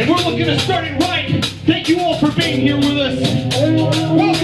And we're looking to start it right. Thank you all for being here with us.